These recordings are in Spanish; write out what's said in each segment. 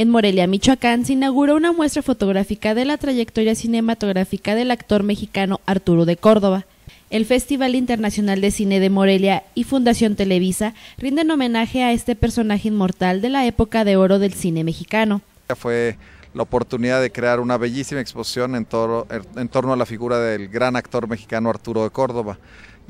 En Morelia, Michoacán, se inauguró una muestra fotográfica de la trayectoria cinematográfica del actor mexicano Arturo de Córdoba. El Festival Internacional de Cine de Morelia y Fundación Televisa rinden homenaje a este personaje inmortal de la época de oro del cine mexicano. Fue la oportunidad de crear una bellísima exposición en, en torno a la figura del gran actor mexicano Arturo de Córdoba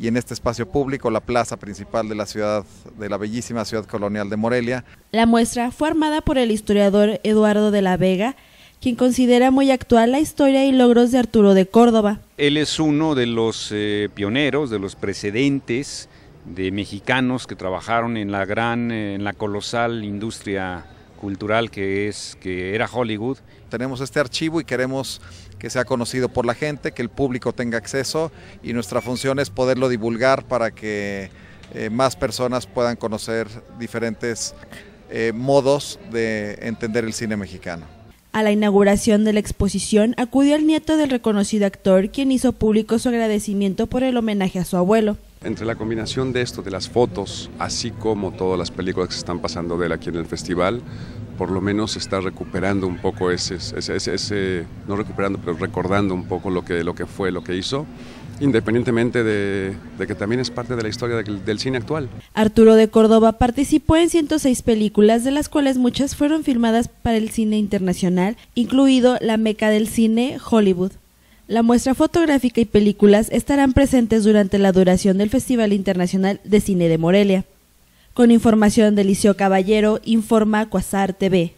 y en este espacio público, la plaza principal de la ciudad, de la bellísima ciudad colonial de Morelia. La muestra fue armada por el historiador Eduardo de la Vega, quien considera muy actual la historia y logros de Arturo de Córdoba. Él es uno de los eh, pioneros, de los precedentes de mexicanos que trabajaron en la gran, eh, en la colosal industria cultural que es que era Hollywood. Tenemos este archivo y queremos que sea conocido por la gente, que el público tenga acceso y nuestra función es poderlo divulgar para que eh, más personas puedan conocer diferentes eh, modos de entender el cine mexicano. A la inauguración de la exposición acudió el nieto del reconocido actor, quien hizo público su agradecimiento por el homenaje a su abuelo. Entre la combinación de esto, de las fotos, así como todas las películas que se están pasando de él aquí en el festival, por lo menos está recuperando un poco ese, ese, no recuperando, pero recordando un poco lo que, lo que fue, lo que hizo, independientemente de, que también es parte de la historia del, del, cine actual. Arturo de Córdoba participó en 106 películas, de las cuales muchas fueron filmadas para el cine internacional, incluido la meca del cine, Hollywood. La muestra fotográfica y películas estarán presentes durante la duración del Festival Internacional de Cine de Morelia. Con información de Liceo Caballero, informa Cuasar TV.